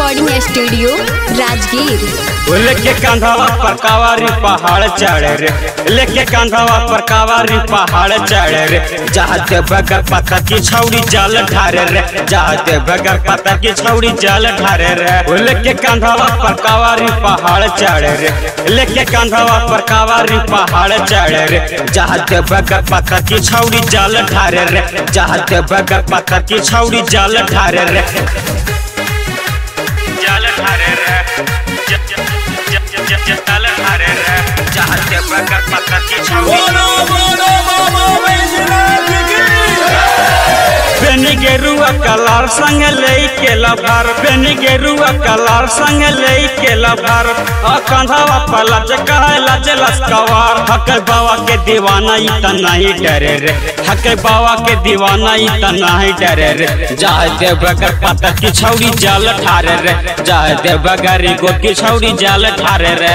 Recording studio Rajgir. लेके कंधवा पर कावारी पहाड़ चढ़े रे। लेके कंधवा पर कावारी पहाड़ चढ़े रे। जाते बगर पत्थर की छौरी जल ढारे रे। जाते बगर पत्थर की छौरी जल ढारे रे। लेके कंधवा पर कावारी पहाड़ चढ़े रे। लेके कंधवा पर कावारी पहाड़ चढ़े रे। जाते बगर पत्थर की छौरी जल ढारे रे। जाते बगर पत्थर की छौरी जल ढारे रे। गेरुआ कलर संग ले के लभर बेनी गेरुआ कलर संग ले के लभर आ कंधवा पर लचका लच लस्कवार। हक के दीवाना ई त नहीं डरे रे। हक बाबा के दीवाना ई नहीं डरे रे। जाए दे बगर पत्थर की छौरी जल ठारे रे। जाए दे बगर गो की छौरी जल ठारे रे।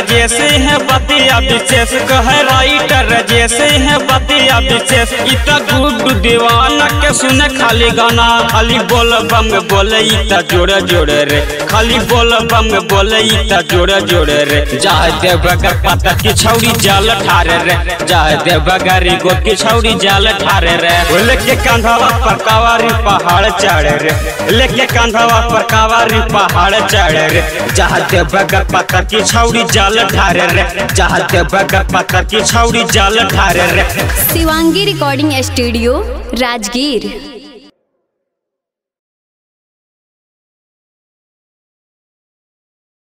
जैसे है बतिया विशेष, कह राइटर जैसे है बतिया विशेष। इत गुड दीवाना के सुने खाली गाना, खाली बोल बम बोले, इत जोड़े जोड़े रे। खाली बोल बम बोले, इत जोड़े जोड़े रे। जाए दे बगर पता की छौरी जाल ठारे रे। जाए दे बगर गो की छौरी जाल ठारे रे। लेके कंधवा पर कावारी पहाड़ चढ़े रे। लेके कंधवा पर कावारी पहाड़ चढ़े रे। जाते बगर पत्थर की छौरी जाल धारे रे। जाते बगर पत्थर की छौरी जाल धारे रे। Shivangi recording studio Rajgir.